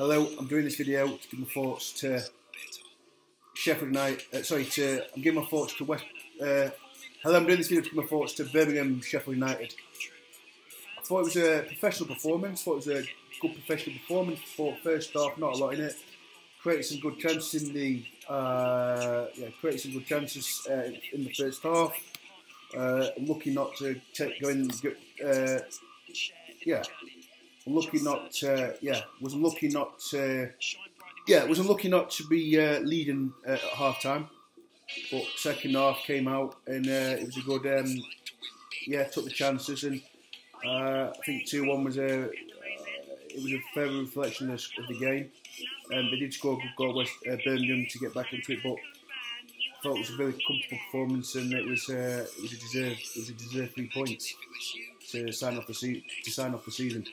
Hello, I'm doing this video to give my thoughts to Sheffield United. Uh, sorry, to I'm giving my thoughts to West. Uh, hello, I'm doing this video to give my thoughts to Birmingham Sheffield United. I thought it was a professional performance. Thought it was a good professional performance. Thought first half, not a lot in it. Created some good chances in the uh, yeah, created some good chances uh, in the first half. Uh, lucky not to take go in. Uh, yeah, lucky not. To, yeah, was lucky not. To, yeah, was lucky not to be uh, leading uh, at half time. But second half came out and uh, it was a good. Um, yeah, took the chances and uh, I think two one was a. Uh, it was a fair reflection of, the game. Um, they did score a good goal West uh, Birmingham to get back into it, but I thought it was a very comfortable performance and it was uh, it was a deserved it was a deserved three points to sign off the se- to sign off the season.